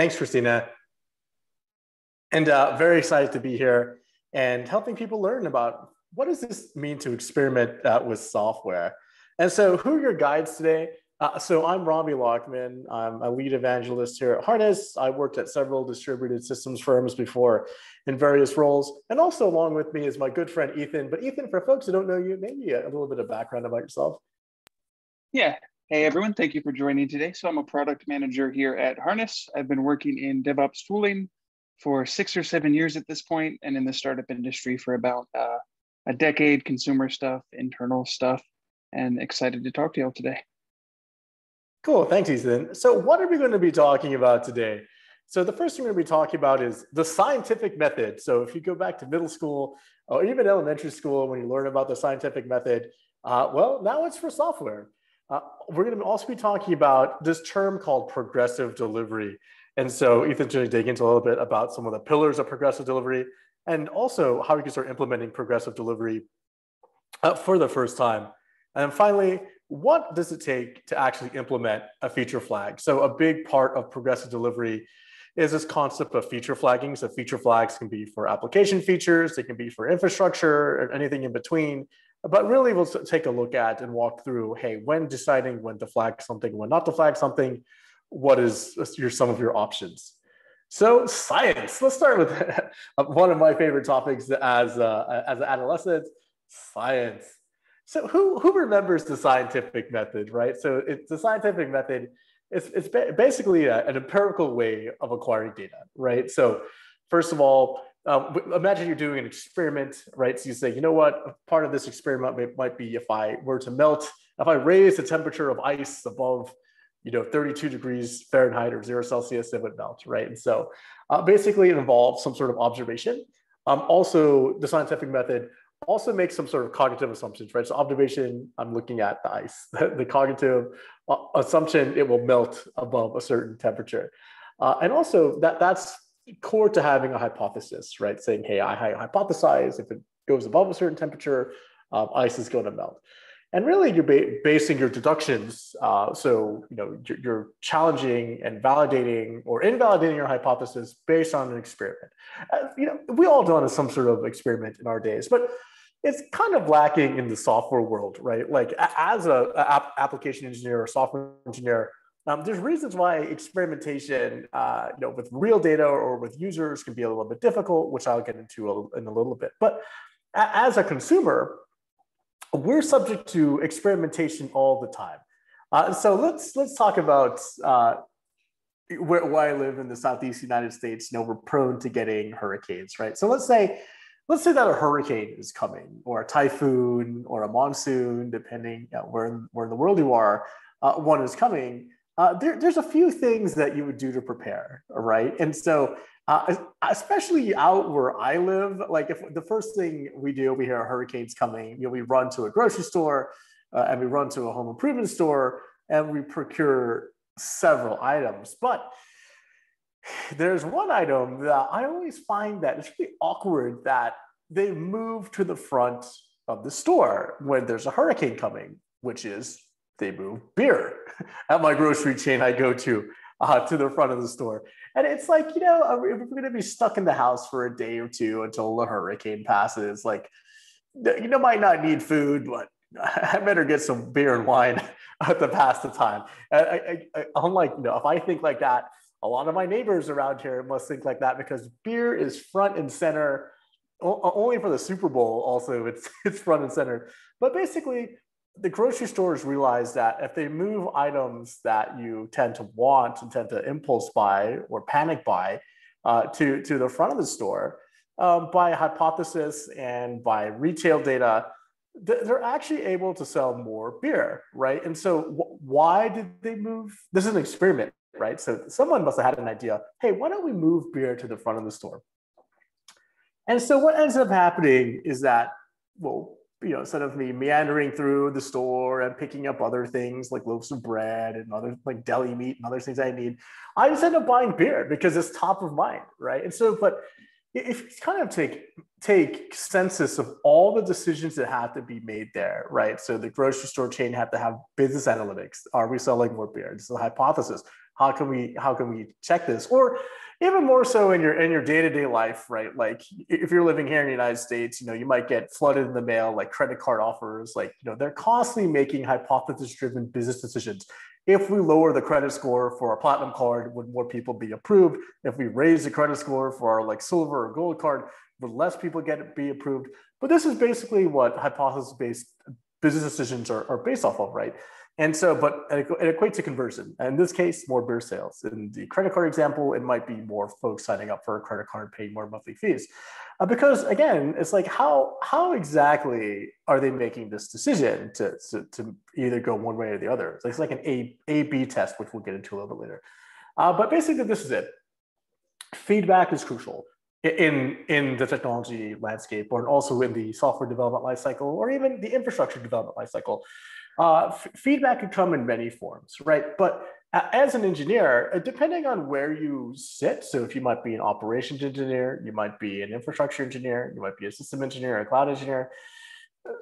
Thanks, Christina. And uh, very excited to be here and helping people learn about what does this mean to experiment uh, with software. And so who are your guides today? Uh, so I'm Ravi Lachhman. I'm a lead evangelist here at Harness. I worked at several distributed systems firms before in various roles. And also along with me is my good friend, Ethan. But Ethan, for folks who don't know you, maybe a little bit of background about yourself. Yeah. Hey, everyone. Thank you for joining today. So I'm a product manager here at Harness. I've been working in DevOps tooling for six or seven years at this point and in the startup industry for about uh, a decade, consumer stuff, internal stuff, and excited to talk to y'all today. Cool, thanks, Ethan. So, what are we going to be talking about today? So, the first thing we're going to be talking about is the scientific method. So, if you go back to middle school or even elementary school, when you learn about the scientific method, uh, well, now it's for software. Uh, we're going to also be talking about this term called progressive delivery. And so, Ethan's going to dig into a little bit about some of the pillars of progressive delivery and also how we can start implementing progressive delivery uh, for the first time. And finally, what does it take to actually implement a feature flag? So a big part of progressive delivery is this concept of feature flagging. So feature flags can be for application features, they can be for infrastructure, or anything in between. But really, we'll take a look at and walk through, hey, when deciding when to flag something, when not to flag something, what is uh, your some of your options? So science. Let's start with one of my favorite topics as a, as an adolescent, science. So who, who remembers the scientific method, right? So it's the scientific method. It's, it's basically a, an empirical way of acquiring data, right? So first of all, um, imagine you're doing an experiment, right? So you say, you know what, part of this experiment may, might be if I were to melt, if I raise the temperature of ice above, you know, 32 degrees Fahrenheit or zero Celsius, it would melt, right? And so uh, basically it involves some sort of observation. Um, also, the scientific method also makes some sort of cognitive assumptions, right? So observation, I'm looking at the ice. the cognitive uh, assumption, it will melt above a certain temperature. Uh, and also that that's core to having a hypothesis, right? Saying, hey, I hypothesize if it goes above a certain temperature, uh, ice is going to melt. And really, you're ba- basing your deductions. Uh, so, you know, you're, you're, challenging and validating or invalidating your hypothesis based on an experiment. Uh, you know, we all done some sort of experiment in our days, but it's kind of lacking in the software world, right? Like as a, a application engineer or software engineer, um, there's reasons why experimentation, uh, you know, with real data or with users can be a little bit difficult, which I'll get into a, in a little bit. But as a consumer, we're subject to experimentation all the time. Uh, so let's let's talk about uh, where, where I live in the southeast United States. You know, we're prone to getting hurricanes, right? So let's say let's say that a hurricane is coming or a typhoon or a monsoon depending you know, where, in, where in the world you are uh, one is coming uh, there, there's a few things that you would do to prepare right? And so uh, especially out where i live like if the first thing we do we hear a hurricane's coming you know we run to a grocery store uh, and we run to a home improvement store and we procure several items. But there's one item that I always find that it's really awkward that they move to the front of the store when there's a hurricane coming, which is they move beer at my grocery chain I go to uh, to the front of the store. And it's like, you know, if we're going to be stuck in the house for a day or two until the hurricane passes, like, you know, might not need food, but I better get some beer and wine to pass the time. I, I, I, unlike, you know, if I think like that, a lot of my neighbors around here must think like that because beer is front and center only for the super bowl also it's it's front and center but basically the grocery stores realize that if they move items that you tend to want and tend to impulse buy or panic buy uh, to, to the front of the store um, by hypothesis and by retail data they're actually able to sell more beer right and so why did they move this is an experiment right? So someone must have had an idea. Hey, why don't we move beer to the front of the store? And so what ends up happening is that, well, you know, instead of me meandering through the store and picking up other things like loaves of bread and other like deli meat and other things I need, I just end up buying beer because it's top of mind, right? And so, but if you kind of take take census of all the decisions that have to be made there, right? So the grocery store chain had to have business analytics. Are we selling more beer? This is a hypothesis how can we how can we check this or even more so in your in your day-to-day life right? Like if you're living here in the united states you know you might get flooded in the mail like credit card offers like you know they're constantly making hypothesis driven business decisions. If we lower the credit score for our platinum card would more people be approved? If we raise the credit score for our like silver or gold card would less people get be approved? But this is basically what hypothesis based business decisions are, are based off of right and so, but it, equates to conversion. In this case, more beer sales. In the credit card example, it might be more folks signing up for a credit card, paying more monthly fees. Uh, because again, it's like how how exactly are they making this decision to, to, to either go one way or the other? It's like an A A B test, which we'll get into a little bit later. Uh, but basically, this is it. Feedback is crucial in in the technology landscape, or also in the software development lifecycle, or even the infrastructure development lifecycle. Uh, f- feedback can come in many forms, right? But as an engineer, uh, depending on where you sit, so if you might be an operations engineer, you might be an infrastructure engineer, you might be a system engineer, a cloud engineer, uh,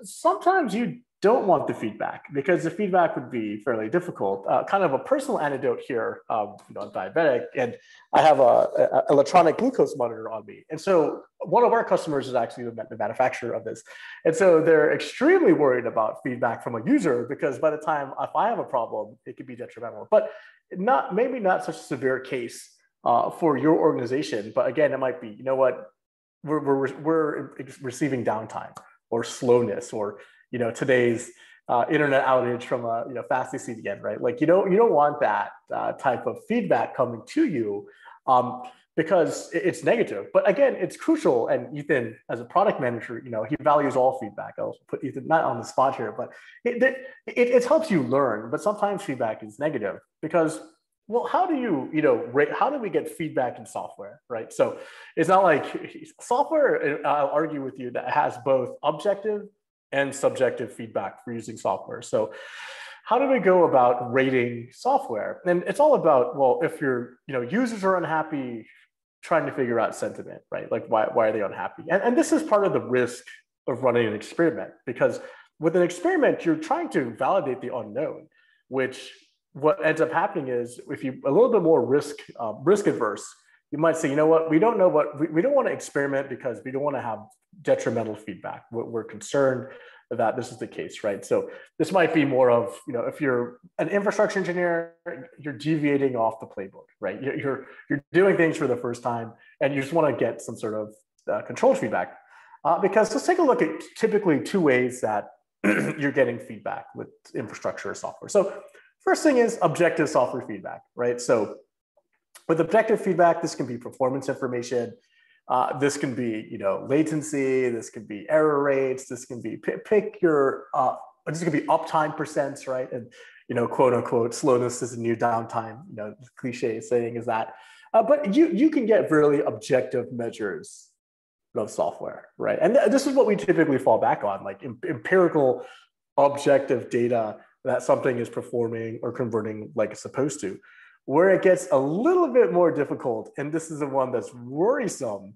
sometimes you don't want the feedback because the feedback would be fairly difficult. Uh, kind of a personal anecdote here. Um, you know, I'm diabetic, and I have a, a, electronic glucose monitor on me, and so one of our customers is actually the, manufacturer of this, and so they're extremely worried about feedback from a user because by the time if I have a problem, it could be detrimental. But not maybe not such a severe case uh, for your organization, but again, it might be. You know what? We're, we're, we're receiving downtime or slowness or you know today's uh, internet outage from a you know fastly CDN, right? Like you don't you don't want that uh, type of feedback coming to you um, because it's negative. But again, it's crucial. And Ethan, as a product manager, you know he values all feedback. I'll put Ethan not on the spot here, but it, it, it helps you learn. But sometimes feedback is negative because well how do you you know rate how do we get feedback in software right so it's not like software uh, i'll argue with you that has both objective and subjective feedback for using software. So how do we go about rating software? And it's all about, well, if your you know, users are unhappy, trying to figure out sentiment, right? Like why, why are they unhappy? And, and this is part of the risk of running an experiment because with an experiment, you're trying to validate the unknown, which what ends up happening is if you a little bit more risk um, risk adverse, you might say, you know what, we don't know what we, we don't want to experiment because we don't want to have detrimental feedback. We're, we're concerned that this is the case, right? So this might be more of, you know, if you're an infrastructure engineer, you're deviating off the playbook, right? You're, you're doing things for the first time and you just want to get some sort of uh, controlled feedback. Uh, because let's take a look at typically two ways that you're getting feedback with infrastructure or software. So first thing is objective software feedback, right? So with objective feedback, this can be performance information, uh, this can be, you know, latency. This can be error rates. This can be pick, pick your. Uh, this can be uptime percents, right? And you know, quote unquote, slowness is a new downtime. You know, cliche saying is that. Uh, but you you can get really objective measures of software, right? And th- this is what we typically fall back on, like em- empirical, objective data that something is performing or converting like it's supposed to. Where it gets a little bit more difficult, and this is the one that's worrisome,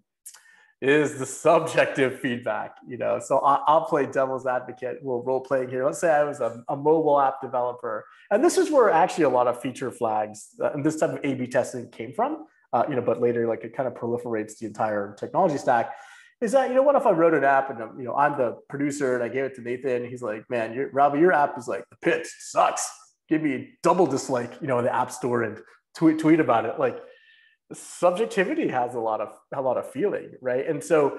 is the subjective feedback. You know, so I'll play devil's advocate. We're role playing here. Let's say I was a, a, mobile app developer, and this is where actually a lot of feature flags uh, and this type of A/B testing came from. Uh, you know, but later like it kind of proliferates the entire technology stack. Is that you know what if I wrote an app and you know I'm the producer and I gave it to Nathan? He's like, man, your, Ravi, your app is like the pit sucks give me double dislike, you know, in the app store and tweet tweet about it. Like subjectivity has a lot of a lot of feeling, right? And so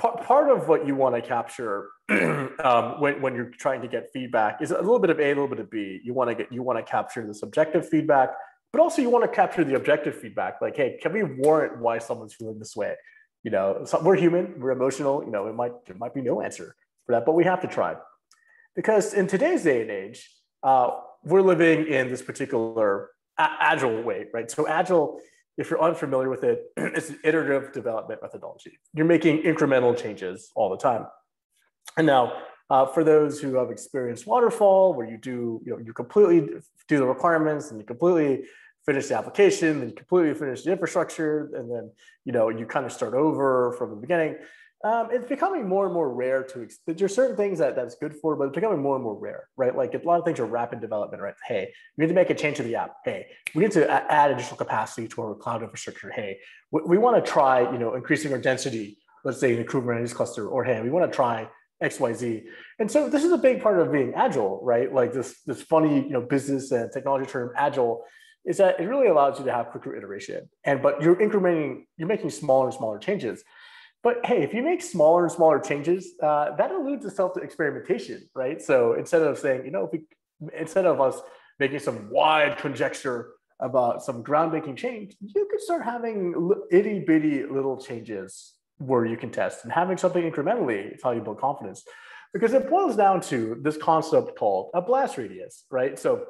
p- part of what you want to capture um, when, when you're trying to get feedback is a little bit of A, a little bit of B. You want to get you want to capture the subjective feedback, but also you want to capture the objective feedback. Like, hey, can we warrant why someone's feeling this way? You know, so we're human, we're emotional. You know, it might there might be no answer for that, but we have to try because in today's day and age, uh, we're living in this particular a- agile way, right? So agile, if you're unfamiliar with it, it's an iterative development methodology. You're making incremental changes all the time. And now, uh, for those who have experienced waterfall, where you do, you know, you completely do the requirements and you completely finish the application, then you completely finish the infrastructure, and then you know you kind of start over from the beginning. Um, it's becoming more and more rare to. There's certain things that that's good for, but it's becoming more and more rare, right? Like a lot of things are rapid development, right? Hey, we need to make a change to the app. Hey, we need to add additional capacity to our cloud infrastructure. Hey, we, we want to try, you know, increasing our density. Let's say in a Kubernetes cluster, or hey, we want to try X, Y, Z. And so this is a big part of being agile, right? Like this this funny, you know, business and technology term agile is that it really allows you to have quicker iteration. And but you're incrementing, you're making smaller and smaller changes. But hey, if you make smaller and smaller changes, uh, that alludes itself to experimentation, right? So instead of saying, you know, we, instead of us making some wide conjecture about some groundbreaking change, you could start having itty bitty little changes where you can test and having something incrementally is how you build confidence. Because it boils down to this concept called a blast radius, right? So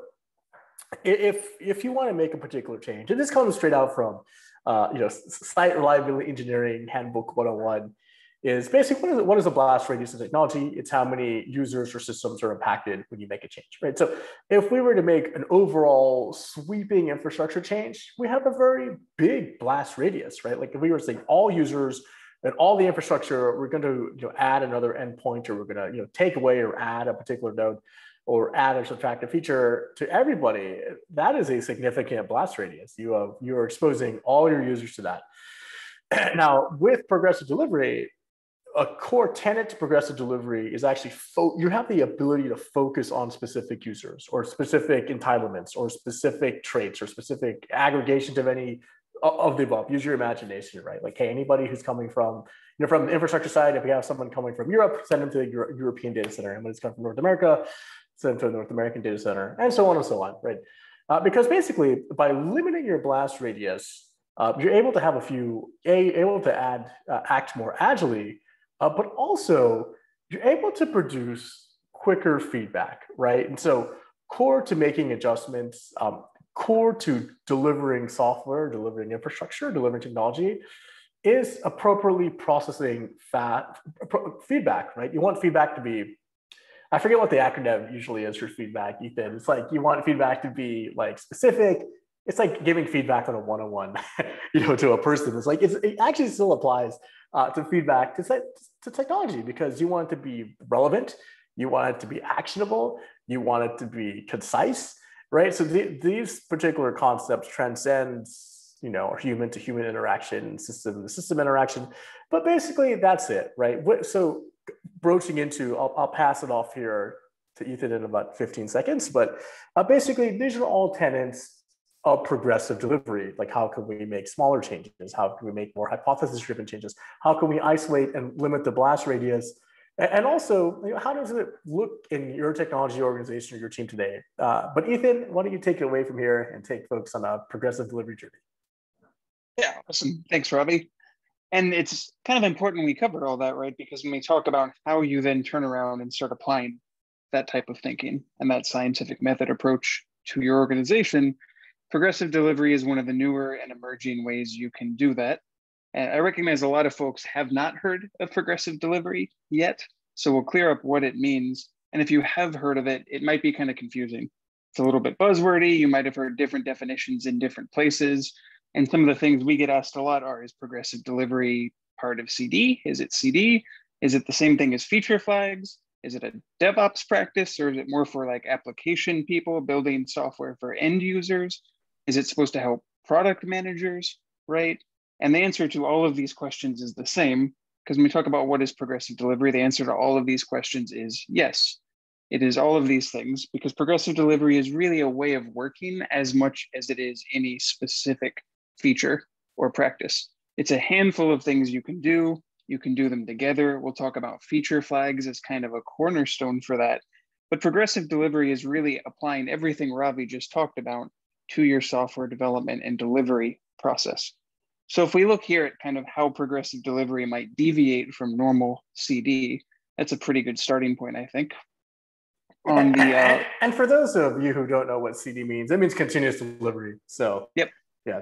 if if you want to make a particular change, and this comes straight out from uh, you know site reliability engineering handbook 101 is basically what is, what is a blast radius of technology? It's how many users or systems are impacted when you make a change, right? So if we were to make an overall sweeping infrastructure change, we have a very big blast radius, right? Like if we were saying all users and all the infrastructure, we're going to you know, add another endpoint or we're going to you know, take away or add a particular node or add or subtract a feature to everybody, that is a significant blast radius. You have, you are exposing all your users to that. now, with progressive delivery, a core tenet to progressive delivery is actually you have the ability to focus on specific users or specific entitlements or specific traits or specific aggregations of any of the above. Use your imagination, right? Like, hey, anybody who's coming from you know from the infrastructure side, if we have someone coming from Europe, send them to the Euro- European data center. Anybody's coming from North America, a North American data center, and so on and so on, right? Uh, because basically, by limiting your blast radius, uh, you're able to have a few, a, able to add, uh, act more agilely, uh, but also you're able to produce quicker feedback, right? And so core to making adjustments, um, core to delivering software, delivering infrastructure, delivering technology is appropriately processing fat, feedback, right? You want feedback to be I forget what the acronym usually is for feedback, Ethan. It's like you want feedback to be like specific. It's like giving feedback on a one-on-one, you know, to a person. It's like it's, it actually still applies uh, to feedback to, to technology because you want it to be relevant, you want it to be actionable, you want it to be concise, right? So the, these particular concepts transcend, you know, human to human interaction, system to system interaction, but basically that's it, right? So broaching into, I'll, I'll pass it off here to Ethan in about 15 seconds, but uh, basically these are all tenants of progressive delivery. Like how can we make smaller changes? How can we make more hypothesis driven changes? How can we isolate and limit the blast radius? And also, you know, how does it look in your technology organization or your team today? Uh, but Ethan, why don't you take it away from here and take folks on a progressive delivery journey? Yeah, awesome. Thanks, Ravi. And it's kind of important we cover all that, right? Because when we talk about how you then turn around and start applying that type of thinking and that scientific method approach to your organization, progressive delivery is one of the newer and emerging ways you can do that. And I recognize a lot of folks have not heard of progressive delivery yet. So we'll clear up what it means. And if you have heard of it, it might be kind of confusing. It's a little bit buzzwordy. You might have heard different definitions in different places. And some of the things we get asked a lot are is progressive delivery part of CD? Is it CD? Is it the same thing as feature flags? Is it a DevOps practice or is it more for like application people building software for end users? Is it supposed to help product managers, right? And the answer to all of these questions is the same because when we talk about what is progressive delivery, the answer to all of these questions is yes. It is all of these things because progressive delivery is really a way of working as much as it is any specific feature or practice. It's a handful of things you can do. You can do them together. We'll talk about feature flags as kind of a cornerstone for that. But progressive delivery is really applying everything Ravi just talked about to your software development and delivery process. So if we look here at kind of how progressive delivery might deviate from normal CD, that's a pretty good starting point, I think. On the uh, and, for those of you who don't know what CD means, it means continuous delivery. So yep, yeah,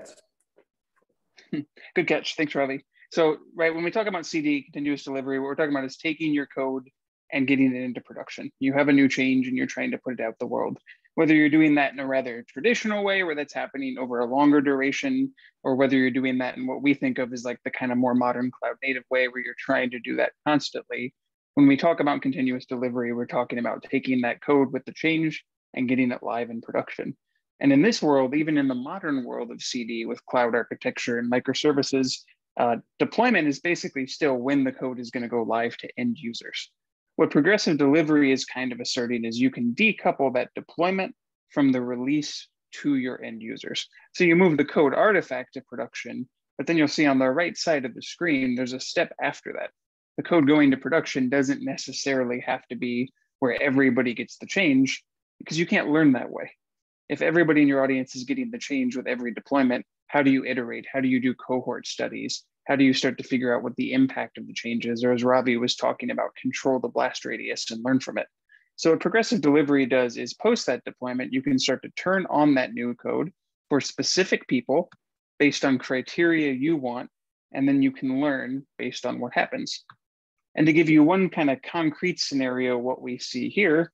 Good catch. Thanks, Ravi. So, right, when we talk about CD, continuous delivery, what we're talking about is taking your code and getting it into production. You have a new change and you're trying to put it out the world. whether you're doing that in a rather traditional way where that's happening over a longer duration, or whether you're doing that in what we think of as like the kind of more modern cloud native way where you're trying to do that constantly. When we talk about continuous delivery, we're talking about taking that code with the change and getting it live in production. And in this world, even in the modern world of CD with cloud architecture and microservices, uh, deployment is basically still when the code is going to go live to end users. What progressive delivery is kind of asserting is you can decouple that deployment from the release to your end users. So you move the code artifact to production, but then you'll see on the right side of the screen, there's a step after that. The code going to production doesn't necessarily have to be where everybody gets the change because you can't learn that way. If everybody in your audience is getting the change with every deployment, how do you iterate? How do you do cohort studies? how do you start to figure out what the impact of the change is? Or as Ravi was talking about, control the blast radius and learn from it. So what progressive delivery does is post that deployment, you can start to turn on that new code for specific people based on criteria you want, and then you can learn based on what happens. And to give you one kind of concrete scenario, what we see here,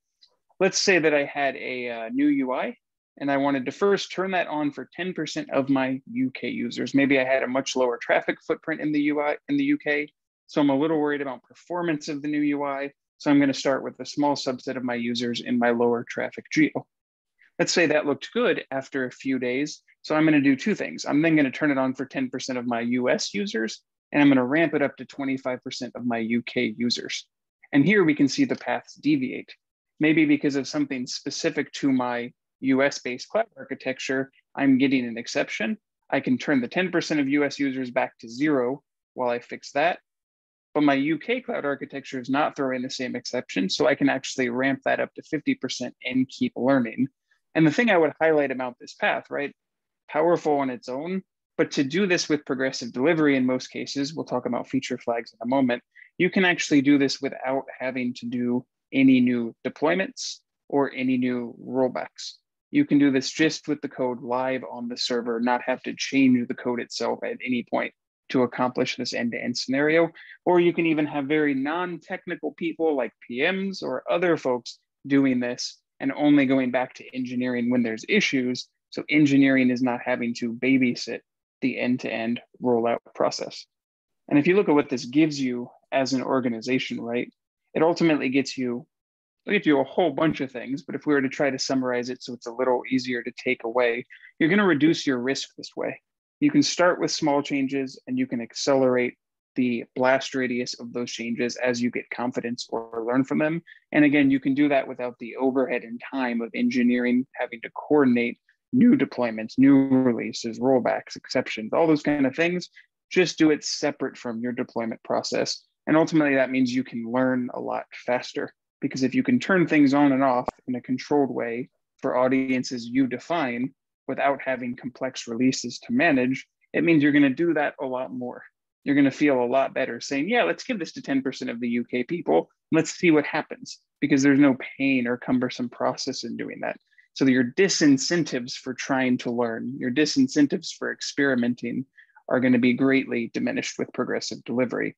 let's say that I had a uh, new UI and I wanted to first turn that on for 10% of my UK users. Maybe I had a much lower traffic footprint in the UI in the UK, so I'm a little worried about performance of the new UI. So I'm going to start with a small subset of my users in my lower traffic geo. Let's say that looked good after a few days. So I'm going to do two things. I'm then going to turn it on for 10% of my US users, and I'm going to ramp it up to 25% of my UK users. And here we can see the paths deviate. Maybe because of something specific to my US based cloud architecture, I'm getting an exception. I can turn the 10% of US users back to zero while I fix that. But my UK cloud architecture is not throwing the same exception. So I can actually ramp that up to 50% and keep learning. And the thing I would highlight about this path, right? Powerful on its own, but to do this with progressive delivery in most cases, we'll talk about feature flags in a moment, you can actually do this without having to do any new deployments or any new rollbacks. You can do this just with the code live on the server, not have to change the code itself at any point to accomplish this end-to-end scenario. Or you can even have very non-technical people like PMs or other folks doing this and only going back to engineering when there's issues. So engineering is not having to babysit the end-to-end rollout process. And if you look at what this gives you as an organization, right, it ultimately gets you I'll give you a whole bunch of things, but if we were to try to summarize it so it's a little easier to take away, you're going to reduce your risk this way. You can start with small changes and you can accelerate the blast radius of those changes as you get confidence or learn from them. And again, you can do that without the overhead and time of engineering having to coordinate new deployments, new releases, rollbacks, exceptions, all those kind of things. Just do it separate from your deployment process. And ultimately, that means you can learn a lot faster because if you can turn things on and off in a controlled way for audiences you define without having complex releases to manage, it means you're going to do that a lot more. You're going to feel a lot better saying, yeah, let's give this to 10% of the UK people. Let's see what happens because there's no pain or cumbersome process in doing that. So your disincentives for trying to learn, your disincentives for experimenting are going to be greatly diminished with progressive delivery.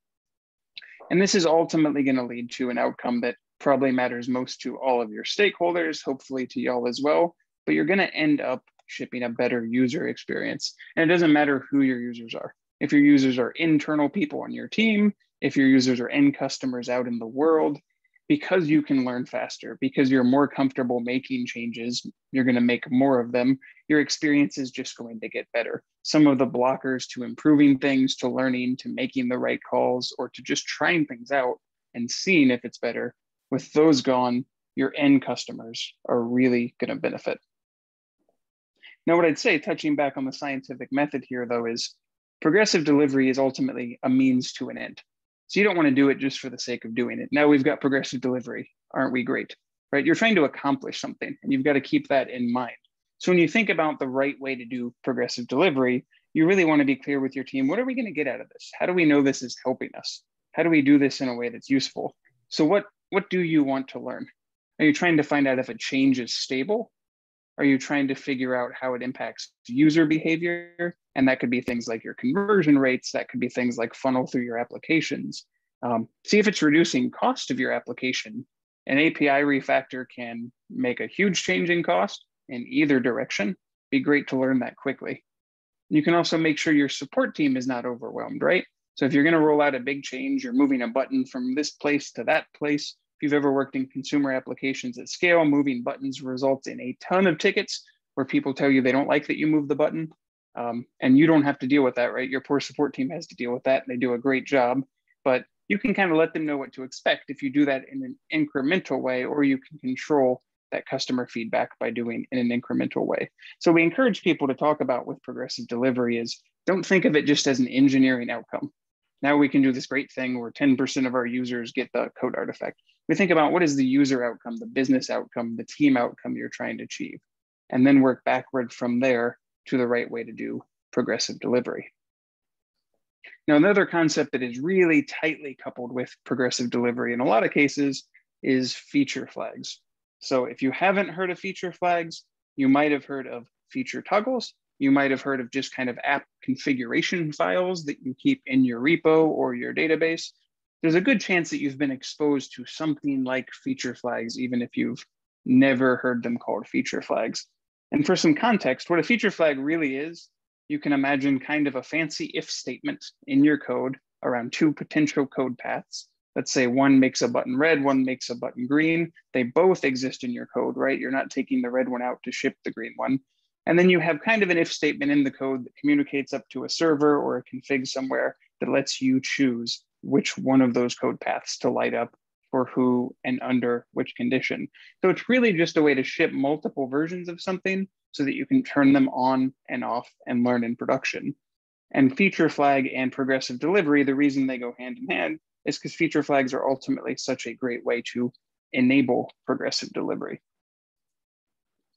And this is ultimately going to lead to an outcome that probably matters most to all of your stakeholders, hopefully to y'all as well, but you're going to end up shipping a better user experience. And it doesn't matter who your users are. If your users are internal people on your team, if your users are end customers out in the world, because you can learn faster, because you're more comfortable making changes, you're going to make more of them. Your experience is just going to get better. Some of the blockers to improving things, to learning, to making the right calls, or to just trying things out and seeing if it's better with those gone, your end customers are really going to benefit. Now, what I'd say, touching back on the scientific method here, though, is progressive delivery is ultimately a means to an end. So you don't want to do it just for the sake of doing it. Now we've got progressive delivery. Aren't we great? Right? You're trying to accomplish something, and you've got to keep that in mind. So when you think about the right way to do progressive delivery, you really want to be clear with your team. What are we going to get out of this? How do we know this is helping us? How do we do this in a way that's useful? So what what do you want to learn? Are you trying to find out if a change is stable? Are you trying to figure out how it impacts user behavior? And that could be things like your conversion rates, that could be things like funnel through your applications. Um, see if it's reducing cost of your application. An API refactor can make a huge change in cost, in either direction, be great to learn that quickly. You can also make sure your support team is not overwhelmed, right? So if you're going to roll out a big change, you're moving a button from this place to that place. If you've ever worked in consumer applications at scale, moving buttons results in a ton of tickets where people tell you they don't like that you move the button. Um, and you don't have to deal with that, right? Your poor support team has to deal with that and they do a great job. But you can kind of let them know what to expect if you do that in an incremental way, or you can control that customer feedback by doing in an incremental way. So we encourage people to talk about with progressive delivery is don't think of it just as an engineering outcome. Now we can do this great thing where 10% of our users get the code artifact. We think about what is the user outcome, the business outcome, the team outcome you're trying to achieve, and then work backward from there to the right way to do progressive delivery. Now, another concept that is really tightly coupled with progressive delivery in a lot of cases is feature flags. So if you haven't heard of feature flags, you might have heard of feature toggles. You might have heard of just kind of app configuration files that you keep in your repo or your database. There's a good chance that you've been exposed to something like feature flags, even if you've never heard them called feature flags. And for some context, what a feature flag really is, you can imagine kind of a fancy if statement in your code around two potential code paths let's say one makes a button red, one makes a button green. They both exist in your code, right? You're not taking the red one out to ship the green one. And then you have kind of an if statement in the code that communicates up to a server or a config somewhere that lets you choose which one of those code paths to light up for who and under which condition. So it's really just a way to ship multiple versions of something so that you can turn them on and off and learn in production. And feature flag and progressive delivery, the reason they go hand in hand is because feature flags are ultimately such a great way to enable progressive delivery.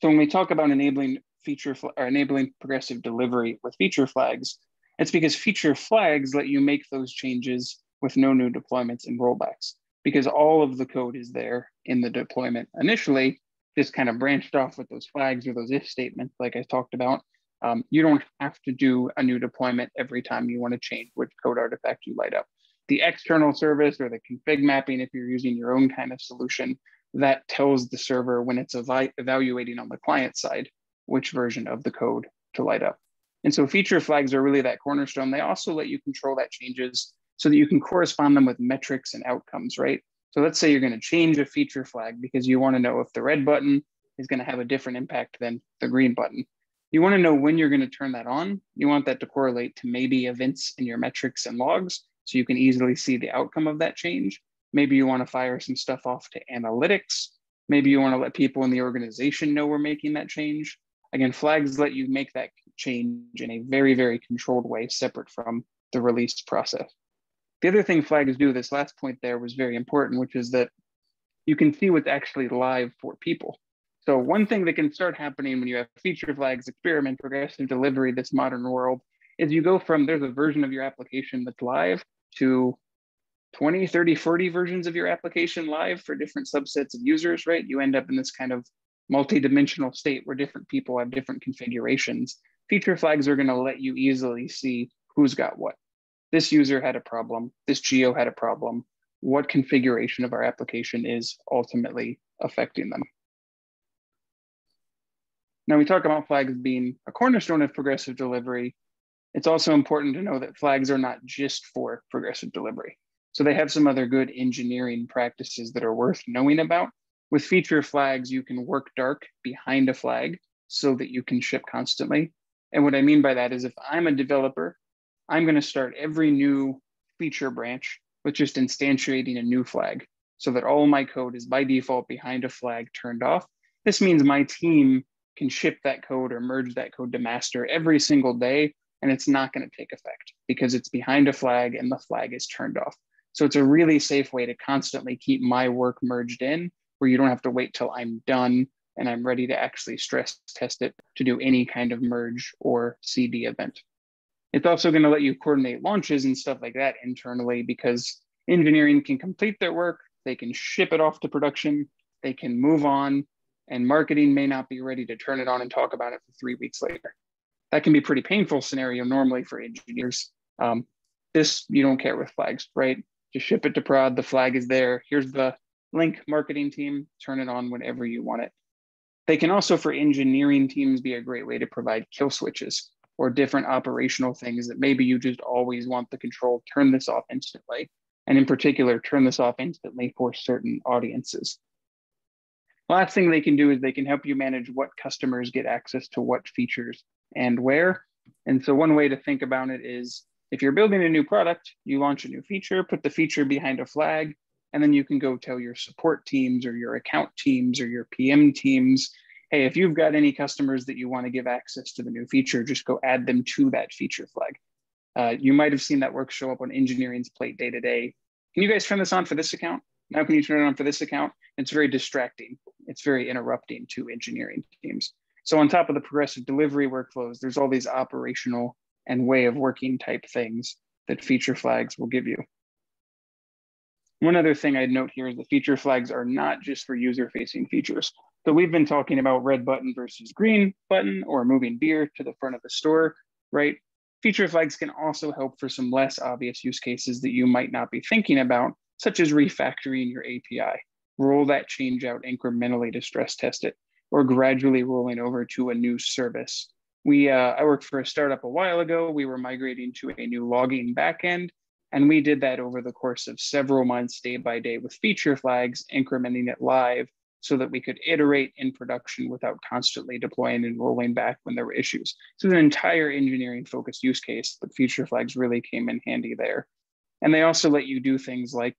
So when we talk about enabling feature or enabling progressive delivery with feature flags, it's because feature flags let you make those changes with no new deployments and rollbacks because all of the code is there in the deployment. Initially, just kind of branched off with those flags or those if statements, like I talked about. Um, you don't have to do a new deployment every time you want to change which code artifact you light up. The external service or the config mapping, if you're using your own kind of solution, that tells the server when it's ev evaluating on the client side which version of the code to light up. And so feature flags are really that cornerstone. They also let you control that changes so that you can correspond them with metrics and outcomes, right? So let's say you're going to change a feature flag because you want to know if the red button is going to have a different impact than the green button. You want to know when you're going to turn that on. You want that to correlate to maybe events in your metrics and logs so you can easily see the outcome of that change. Maybe you want to fire some stuff off to analytics. Maybe you want to let people in the organization know we're making that change. Again, flags let you make that change in a very, very controlled way, separate from the release process. The other thing flags do, this last point there was very important, which is that you can see what's actually live for people. So one thing that can start happening when you have feature flags, experiment, progressive delivery, this modern world, is you go from there's a version of your application that's live to 20, 30, 40 versions of your application live for different subsets of users, right? You end up in this kind of multi-dimensional state where different people have different configurations. Feature flags are going to let you easily see who's got what. This user had a problem. This geo had a problem. What configuration of our application is ultimately affecting them? Now we talk about flags being a cornerstone of progressive delivery. It's also important to know that flags are not just for progressive delivery. So they have some other good engineering practices that are worth knowing about. With feature flags, you can work dark behind a flag so that you can ship constantly. And what I mean by that is if I'm a developer, I'm going to start every new feature branch with just instantiating a new flag so that all my code is by default behind a flag turned off. This means my team can ship that code or merge that code to master every single day and it's not going to take effect because it's behind a flag and the flag is turned off. So it's a really safe way to constantly keep my work merged in where you don't have to wait till I'm done and I'm ready to actually stress test it to do any kind of merge or CD event. It's also going to let you coordinate launches and stuff like that internally because engineering can complete their work, they can ship it off to production, they can move on, and marketing may not be ready to turn it on and talk about it for three weeks later that can be pretty painful scenario normally for engineers. Um, this you don't care with flags, right? Just ship it to prod. The flag is there. Here's the link marketing team. Turn it on whenever you want it. They can also, for engineering teams, be a great way to provide kill switches or different operational things that maybe you just always want the control, turn this off instantly. And in particular, turn this off instantly for certain audiences. Last thing they can do is they can help you manage what customers get access to what features and where. And so one way to think about it is if you're building a new product, you launch a new feature, put the feature behind a flag, and then you can go tell your support teams or your account teams or your PM teams, hey, if you've got any customers that you want to give access to the new feature, just go add them to that feature flag. Uh, you might have seen that work show up on engineering's plate day to day. Can you guys turn this on for this account? Now can you turn it on for this account? It's very distracting. It's very interrupting to engineering teams. So on top of the progressive delivery workflows, there's all these operational and way of working type things that feature flags will give you. One other thing I'd note here is the feature flags are not just for user facing features. So we've been talking about red button versus green button or moving beer to the front of the store, right? Feature flags can also help for some less obvious use cases that you might not be thinking about, such as refactoring your API. Roll that change out incrementally to stress test it, or gradually rolling over to a new service. We, uh, I worked for a startup a while ago. We were migrating to a new logging backend and we did that over the course of several months, day by day, with feature flags, incrementing it live so that we could iterate in production without constantly deploying and rolling back when there were issues. So an entire engineering focused use case, but feature flags really came in handy there. And they also let you do things like,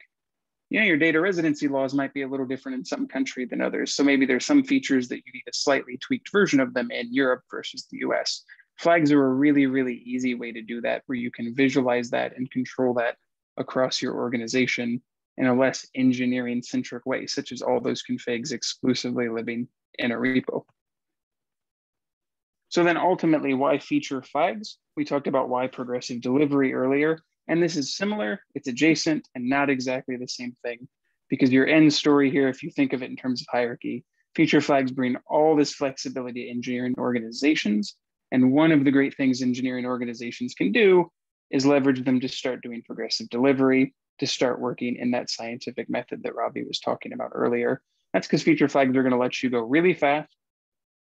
you know, your data residency laws might be a little different in some country than others. So maybe there's some features that you need a slightly tweaked version of them in Europe versus the US. Flags are a really, really easy way to do that, where you can visualize that and control that across your organization in a less engineering centric way, such as all those configs exclusively living in a repo. So then ultimately, why feature flags? We talked about why progressive delivery earlier, and this is similar, it's adjacent and not exactly the same thing because your end story here, if you think of it in terms of hierarchy, feature flags bring all this flexibility to engineering organizations and one of the great things engineering organizations can do is leverage them to start doing progressive delivery, to start working in that scientific method that Ravi was talking about earlier. That's because feature flags are going to let you go really fast.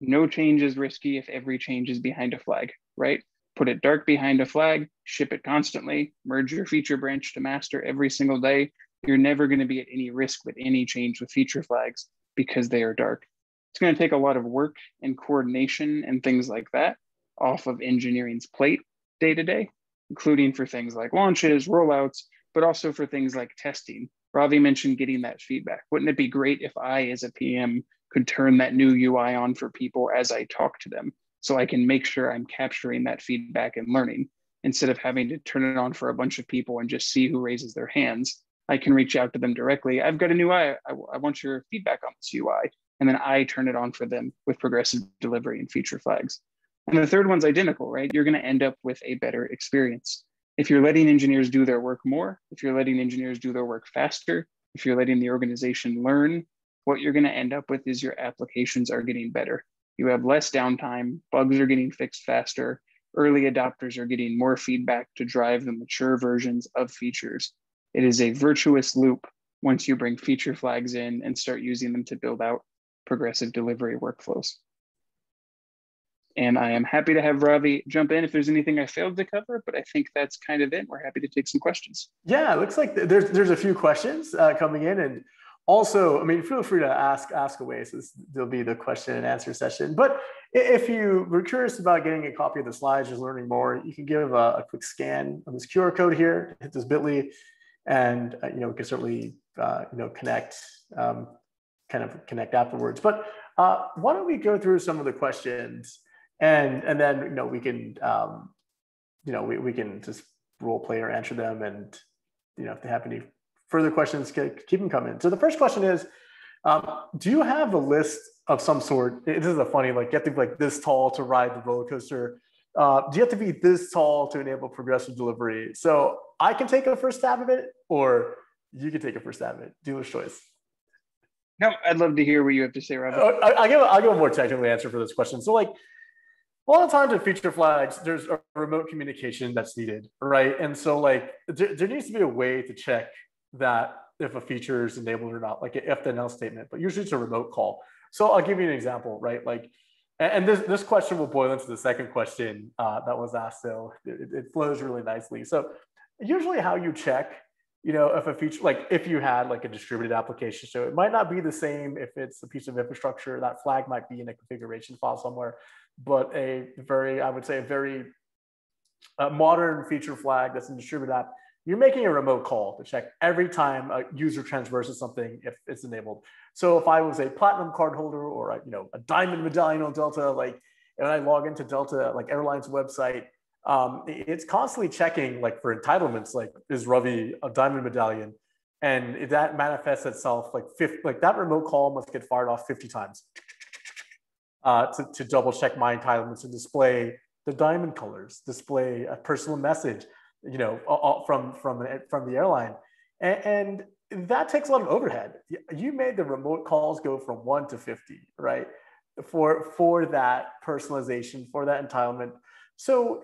No change is risky if every change is behind a flag, right? Put it dark behind a flag, ship it constantly, merge your feature branch to master every single day. You're never going to be at any risk with any change with feature flags because they are dark. It's going to take a lot of work and coordination and things like that off of engineering's plate day to day, including for things like launches, rollouts, but also for things like testing. Ravi mentioned getting that feedback. Wouldn't it be great if I, as a PM, could turn that new UI on for people as I talk to them so I can make sure I'm capturing that feedback and learning instead of having to turn it on for a bunch of people and just see who raises their hands. I can reach out to them directly. I've got a new UI. I, I want your feedback on this UI. And then I turn it on for them with progressive delivery and feature flags. And the third one's identical, right? You're going to end up with a better experience. If you're letting engineers do their work more, if you're letting engineers do their work faster, if you're letting the organization learn, what you're going to end up with is your applications are getting better. You have less downtime, bugs are getting fixed faster, early adopters are getting more feedback to drive the mature versions of features. It is a virtuous loop once you bring feature flags in and start using them to build out progressive delivery workflows. And I am happy to have Ravi jump in if there's anything I failed to cover, but I think that's kind of it. We're happy to take some questions. Yeah, it looks like there's there's a few questions uh, coming in, and also, I mean, feel free to ask ask away. So there'll be the question and answer session. But if you were curious about getting a copy of the slides, just learning more, you can give a, a quick scan of this QR code here, hit this Bitly, and uh, you know we can certainly uh, you know connect, um, kind of connect afterwards. But uh, why don't we go through some of the questions? And and then you know we can um, you know we, we can just role play or answer them. And you know if they have any further questions keep them coming. So the first question is um, do you have a list of some sort? This is a funny like you have to be like this tall to ride the roller coaster. Uh, do you have to be this tall to enable progressive delivery? So i can take a first stab of it or you can take a first stab of it. Dealer's choice. No i'd love to hear what you have to say Robert. Uh, I, will give, I'll give a more technical answer for this question. So like a lot of times in feature flags, there's a remote communication that's needed, right? And so like there, there needs to be a way to check that if a feature is enabled or not, like an if then else statement, but usually it's a remote call. So I'll give you an example, right? Like, and this, this question will boil into the second question uh, that was asked. So it, it flows really nicely. So usually how you check you know, if a feature, like if you had like a distributed application, so it might not be the same if it's a piece of infrastructure, that flag might be in a configuration file somewhere, but a very, I would say a very uh, modern feature flag that's in distributed app, you're making a remote call to check every time a user transverses something if it's enabled. So if I was a platinum card holder or a, you know, a diamond medallion on Delta, like, and I log into Delta, like airlines website, um, it's constantly checking like for entitlements, like is Ravi a diamond medallion? And that manifests itself like 50, like that remote call must get fired off 50 times uh, to, to double check my entitlements and display the diamond colors, display a personal message, you know, from, from, from the airline. And, and that takes a lot of overhead. You made the remote calls go from one to 50, right? For, for that personalization, for that entitlement. So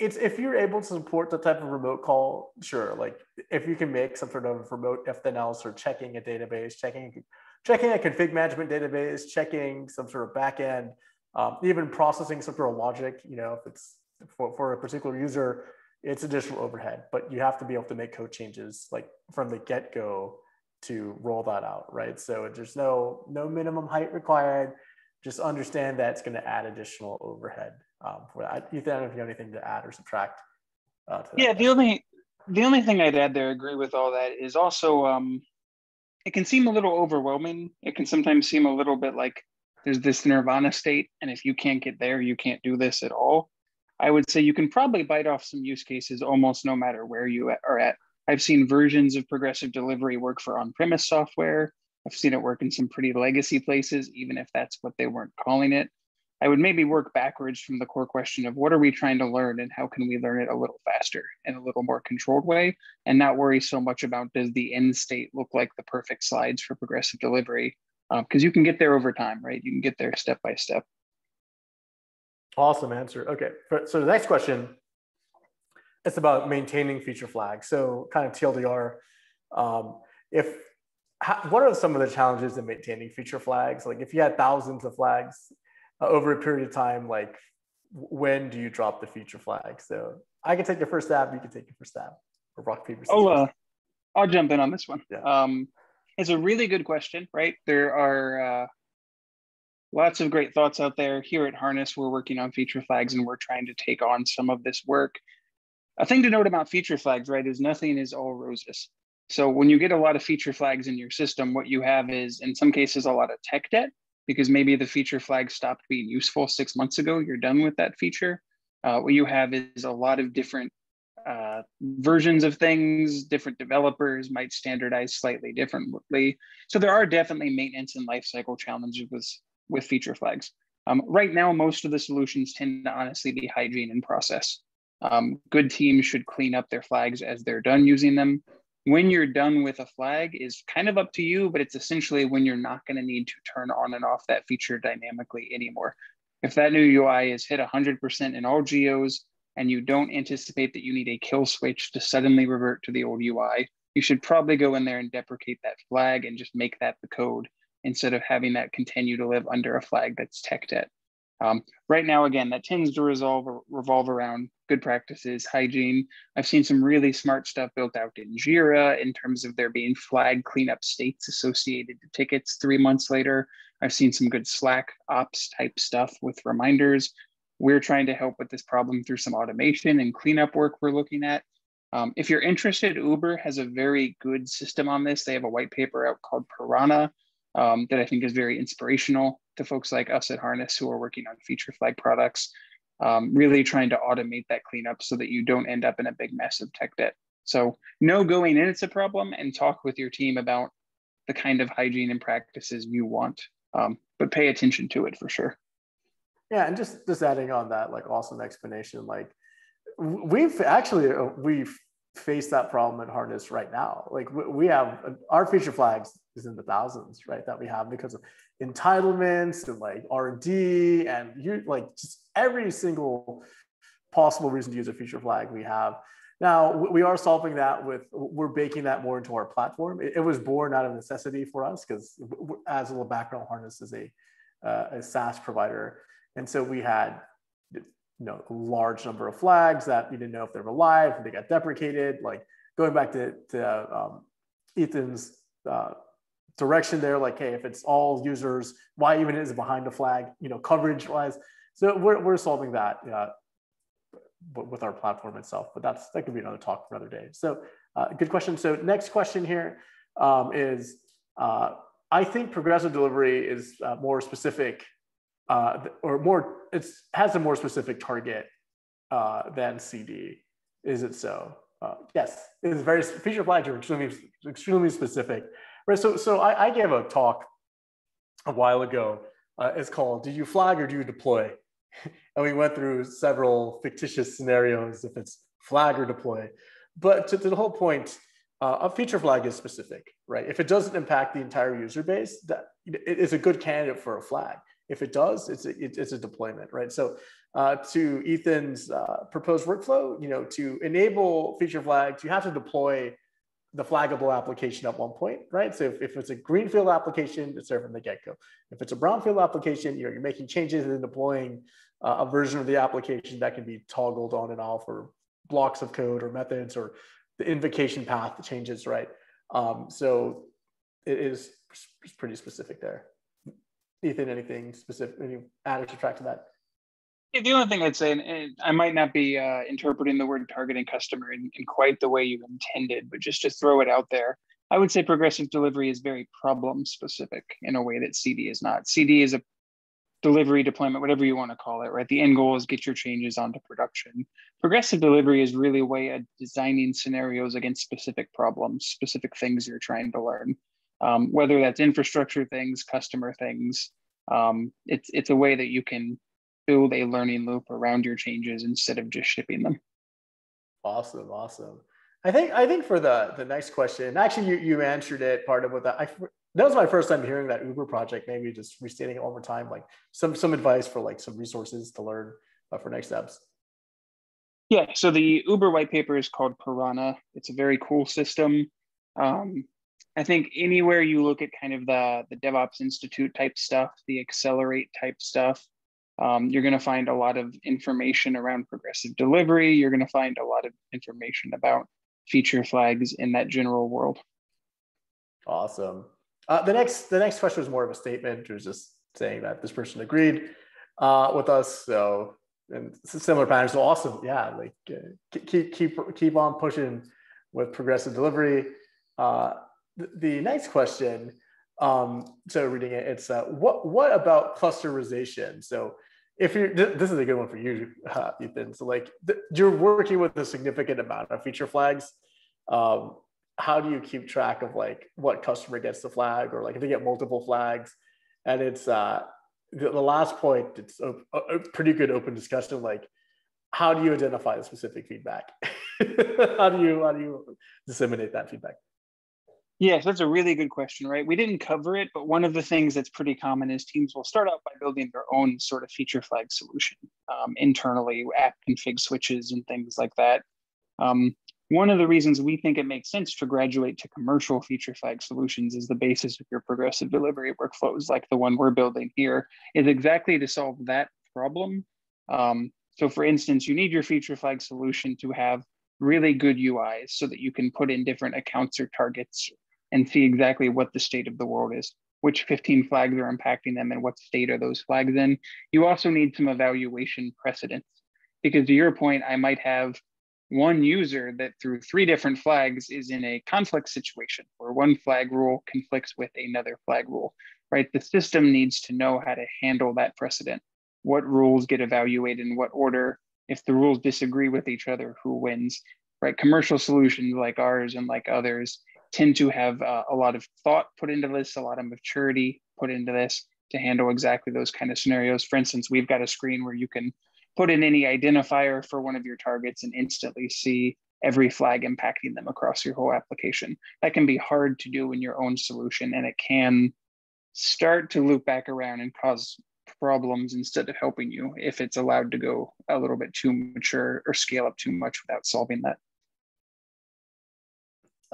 it's if you're able to support the type of remote call, sure. Like if you can make some sort of remote else or checking a database, checking checking a config management database, checking some sort of backend, um, even processing some sort of logic. You know, if it's for, for a particular user, it's additional overhead. But you have to be able to make code changes like from the get go to roll that out, right? So there's no no minimum height required. Just understand that it's going to add additional overhead um, for that. Ethan, I don't know if you have anything to add or subtract. Uh, yeah, the only the only thing I'd add there, agree with all that, is also um, it can seem a little overwhelming. It can sometimes seem a little bit like there's this nirvana state, and if you can't get there, you can't do this at all. I would say you can probably bite off some use cases almost no matter where you are at. I've seen versions of progressive delivery work for on-premise software. I've seen it work in some pretty legacy places, even if that's what they weren't calling it. I would maybe work backwards from the core question of what are we trying to learn and how can we learn it a little faster in a little more controlled way and not worry so much about does the end state look like the perfect slides for progressive delivery because um, you can get there over time, right? You can get there step by step. Awesome answer. Okay, so the next question, it's about maintaining feature flags. So kind of TLDR, um, if what are some of the challenges in maintaining feature flags? Like if you had thousands of flags, uh, over a period of time, like when do you drop the feature flag? So I can take your first stab, you can take your first stab, or rock paper scissors. Oh, uh, I'll jump in on this one. Yeah. Um, it's a really good question, right? There are uh, lots of great thoughts out there. Here at Harness, we're working on feature flags and we're trying to take on some of this work. A thing to note about feature flags, right, is nothing is all roses. So when you get a lot of feature flags in your system, what you have is, in some cases, a lot of tech debt because maybe the feature flag stopped being useful six months ago. You're done with that feature. Uh, what you have is a lot of different uh, versions of things. Different developers might standardize slightly differently. So there are definitely maintenance and lifecycle challenges with, with feature flags. Um, right now, most of the solutions tend to honestly be hygiene and process. Um, good teams should clean up their flags as they're done using them when you're done with a flag is kind of up to you, but it's essentially when you're not going to need to turn on and off that feature dynamically anymore. If that new UI is hit 100% in all geos and you don't anticipate that you need a kill switch to suddenly revert to the old UI, you should probably go in there and deprecate that flag and just make that the code instead of having that continue to live under a flag that's tech debt. Um, right now, again, that tends to resolve revolve around good practices, hygiene. I've seen some really smart stuff built out in Jira in terms of there being flag cleanup states associated to tickets three months later. I've seen some good Slack ops type stuff with reminders. We're trying to help with this problem through some automation and cleanup work we're looking at. Um, if you're interested, Uber has a very good system on this. They have a white paper out called Piranha um, that I think is very inspirational to folks like us at Harness who are working on feature flag products, um, really trying to automate that cleanup so that you don't end up in a big mess of tech debt. So know going in it's a problem and talk with your team about the kind of hygiene and practices you want, um, but pay attention to it for sure. Yeah, and just just adding on that like awesome explanation, like we've actually uh, we've faced that problem at Harness right now. Like we have our feature flags is in the thousands, right? That we have because of entitlements and like R&D and you like just every single possible reason to use a feature flag we have. Now we are solving that with we're baking that more into our platform. It, it was born out of necessity for us because as a little background, Harness is a uh, a SaaS provider, and so we had you know a large number of flags that you didn't know if they were live, they got deprecated. Like going back to to um, Ethan's uh, direction there, like hey, if it's all users, why even is it behind the flag? You know, coverage wise. So we're we're solving that. Uh, with our platform itself. But that's that could be another talk for another day. So uh, good question. So next question here um, is uh, I think progressive delivery is uh, more specific uh, or more it's has a more specific target uh, than CD. Is it so? Uh, yes, it is very feature flags extremely extremely specific. Right. So so I, I gave a talk a while ago. it's called "Do you flag or do you deploy?" and we went through several fictitious scenarios if it's flag or deploy. But to, to the whole point, uh, a feature flag is specific, right? If it doesn't impact the entire user base, that it is a good candidate for a flag. If it does, it's a, it's a deployment, right? So uh, to Ethan's uh, proposed workflow, you know, to enable feature flags, you have to deploy the flaggable application at one point, right? So if, if it's a greenfield application, it's there from the get-go. If it's a brownfield application, you know, you're making changes and deploying uh, a version of the application that can be toggled on and off or blocks of code or methods or the invocation path changes, right? Um, so it is pretty specific there. Ethan, anything specific, any add or subtract to that? the only thing I'd say, and I might not be uh, interpreting the word targeting customer in, in, quite the way you intended, but just to throw it out there, I would say progressive delivery is very problem specific in a way that CD is not. CD is a delivery deployment, whatever you want to call it, right? The end goal is get your changes onto production. Progressive delivery is really a way of designing scenarios against specific problems, specific things you're trying to learn. Um, whether that's infrastructure things, customer things, um, it's it's a way that you can build a learning loop around your changes instead of just shipping them. Awesome, awesome. I think I think for the the next question, actually you you answered it part of what that I that was my first time hearing that Uber project. Maybe just restating it one more time, like some some advice for like some resources to learn uh, for next steps. Yeah, so the Uber white paper is called Piranha. It's a very cool system. Um, I think anywhere you look at kind of the the DevOps Institute type stuff, the Accelerate type stuff, um, you're going to find a lot of information around progressive delivery. You're going to find a lot of information about feature flags in that general world. Awesome. Uh, the next the next question was more of a statement. It was just saying that this person agreed uh, with us. So and similar patterns. So awesome. Yeah, like uh, keep keep keep on pushing with progressive delivery. Uh, the, next question um, so reading it, it's uh, what what about clusterization? So if you're this is a good one for you, uh, Ethan. So like th- you're working with a significant amount of feature flags. Um, how do you keep track of like what customer gets the flag or like if they get multiple flags? And it's uh, the, the last point. It's a, a pretty good open discussion. Like how do you identify the specific feedback? how do you how do you disseminate that feedback? Yes, that's a really good question, right? We didn't cover it, but one of the things that's pretty common is teams will start out by building their own sort of feature flag solution um, internally, app config switches and things like that. Um, one of the reasons we think it makes sense to graduate to commercial feature flag solutions is the basis of your progressive delivery workflows, like the one we're building here, is exactly to solve that problem. Um, so, for instance, you need your feature flag solution to have really good UIs so that you can put in different accounts or targets and see exactly what the state of the world is, which 15 flags are impacting them and what state are those flags in. You also need some evaluation precedents because to your point, I might have one user that through three different flags is in a conflict situation where one flag rule conflicts with another flag rule, right? The system needs to know how to handle that precedent. What rules get evaluated in what order? If the rules disagree with each other, who wins? Right? Commercial solutions like ours and like others tend to have uh, a lot of thought put into this, a lot of maturity put into this to handle exactly those kind of scenarios. For instance, we've got a screen where you can put in any identifier for one of your targets and instantly see every flag impacting them across your whole application. That can be hard to do in your own solution, and it can start to loop back around and cause problems instead of helping you if it's allowed to go a little bit too mature or scale up too much without solving that.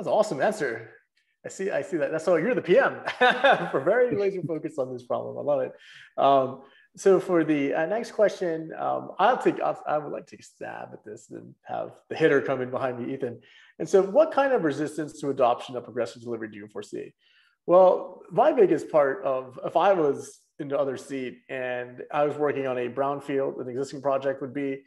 That's an awesome answer. I see. I see that. That's so you're the PM. for very laser focused on this problem. I love it. Um, so for the uh, next question, um, I'll take. I'll, I would like to take a stab at this and have the hitter come in behind me, Ethan. And so, what kind of resistance to adoption of progressive delivery do you foresee? Well, my biggest part of if I was in the other seat and I was working on a brownfield, an existing project would be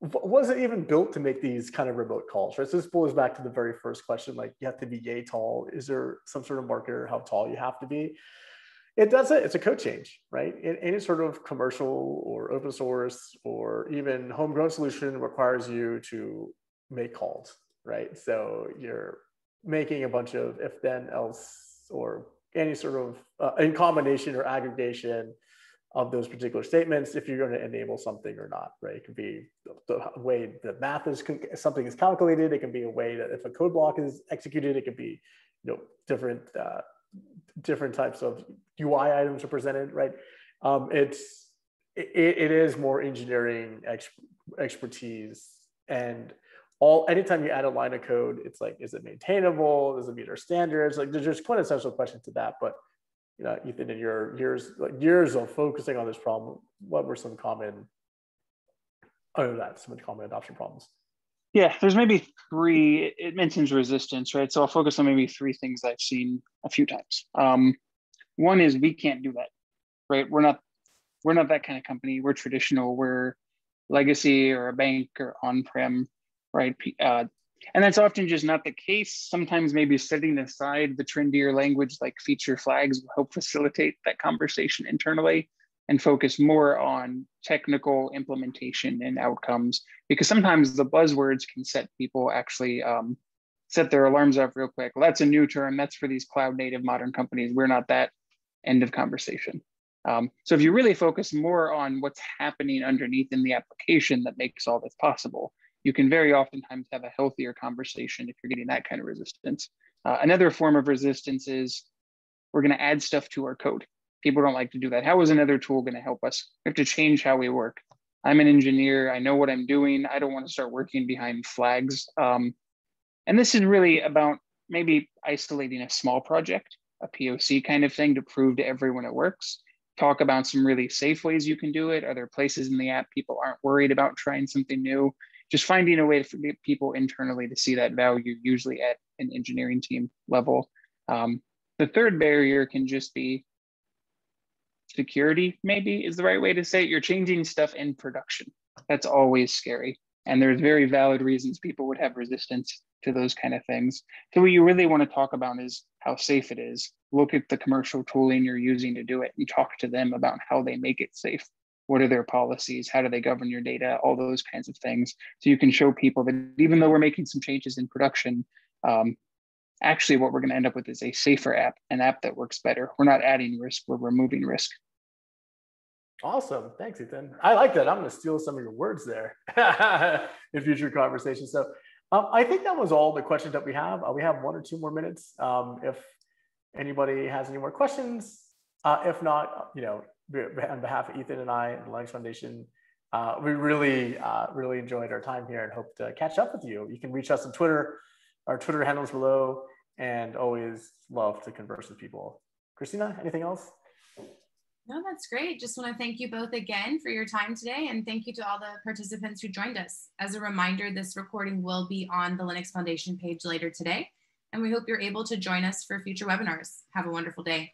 was it even built to make these kind of remote calls right? So this pulls back to the very first question like you have to be yay tall. Is there some sort of marker how tall you have to be? It does it. It's a code change right? Any sort of commercial or open source or even homegrown solution requires you to make calls right? So you're making a bunch of if then else or any sort of uh, in combination or aggregation of those particular statements if you're going to enable something or not, right? It could be the way the math is something is calculated. It can be a way that if a code block is executed, it could be you know different uh, different types of UI items are presented, right? Um, it's it, it is more engineering ex expertise and all anytime you add a line of code, it's like, is it maintainable? Does it meet our standards? Like there's just quite a quintessential question to that, but you know, Ethan, in your years, like years of focusing on this problem, what were some common, oh that, some common adoption problems? Yeah, there's maybe three. It mentions resistance, right? So I'll focus on maybe three things I've seen a few times. Um, one is we can't do that, right? We're not, we're not that kind of company. We're traditional. We're legacy or a bank or on-prem, right? Uh, and that's often just not the case. Sometimes maybe setting aside the trendier language like feature flags will help facilitate that conversation internally and focus more on technical implementation and outcomes because sometimes the buzzwords can set people actually um, set their alarms off real quick. Well, that's a new term. That's for these cloud native modern companies. We're not that end of conversation. Um, so if you really focus more on what's happening underneath in the application that makes all this possible, you can very oftentimes have a healthier conversation if you're getting that kind of resistance. Uh, another form of resistance is we're going to add stuff to our code. People don't like to do that. How is another tool going to help us? We have to change how we work. I'm an engineer. I know what I'm doing. I don't want to start working behind flags. Um, and this is really about maybe isolating a small project, a POC kind of thing to prove to everyone it works. Talk about some really safe ways you can do it. Are there places in the app people aren't worried about trying something new? Just finding a way for people internally to see that value, usually at an engineering team level. Um, the third barrier can just be security, maybe is the right way to say it. You're changing stuff in production. That's always scary. And there's very valid reasons people would have resistance to those kind of things. So what you really want to talk about is how safe it is. Look at the commercial tooling you're using to do it and talk to them about how they make it safe what are their policies? How do they govern your data? All those kinds of things. So you can show people that even though we're making some changes in production um, actually what we're going to end up with is a safer app an app that works better. We're not adding risk we're removing risk. Awesome. Thanks ethan. I like that. I'm going to steal some of your words there in future conversations. So um, i think that was all the questions that we have. Uh, we have one or two more minutes. Um, if anybody has any more questions uh, if not you know on behalf of Ethan and I and the Linux Foundation, uh, we really, uh, really enjoyed our time here and hope to catch up with you. You can reach us on Twitter. Our Twitter handles below, and always love to converse with people. Christina, anything else? No, that's great. Just want to thank you both again for your time today, and thank you to all the participants who joined us. As a reminder, this recording will be on the Linux Foundation page later today, and we hope you're able to join us for future webinars. Have a wonderful day.